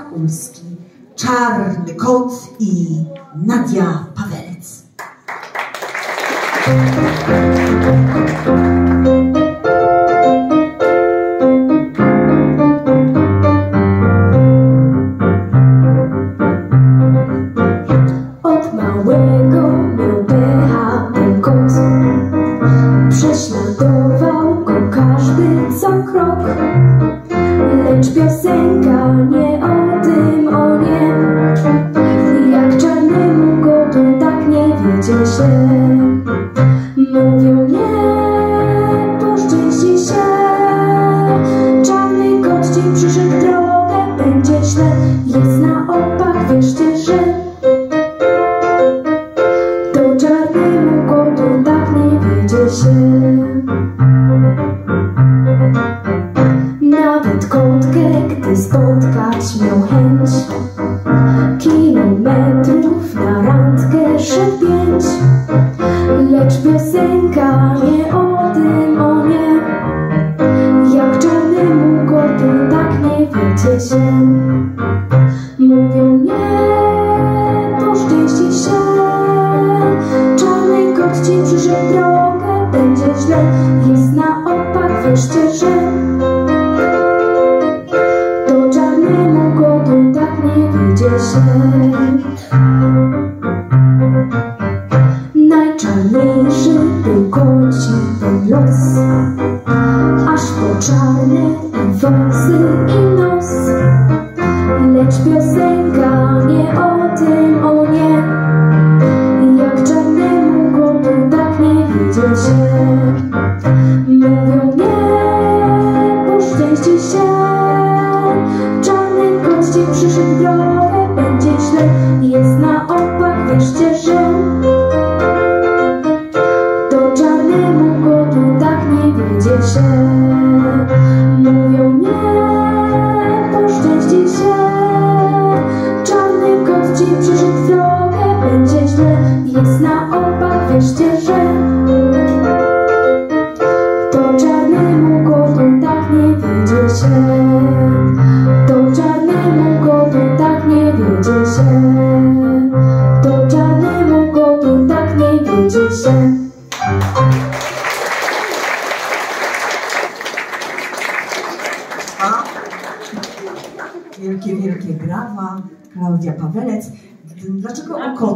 Ulski, Czarny Kot i Nadia Pawelec. Od małego miał pecha Prześladował go każdy co krok Lecz piosenka Nawet kotkę, gdy spotkać miał chęć. Kilometrów na randkę szedł pięć. Lecz piosenka nie o tym, o nie. Jak czarnemu kotu tak nie wiedzie się Mówią nie, piosenka nie o tym, o nie. Jak czarnemu kotu tak nie wiedzie się. Mówią nie, poszczęści się. Czarny kot ci przyszedł drogę, będzie źle. Jest na opak, wierzcie, że To czarnemu kotu tak nie wiedzie się będzie źle Jest na opak, wierzcie, że To czarnemu kotu tak nie wiedzie się To czarnemu kotu tak nie wiedzie się To czarnemu kotu tak nie wiedzie się wielkie, wielkie brawa, Klaudia Pawelec. Dlaczego o kota?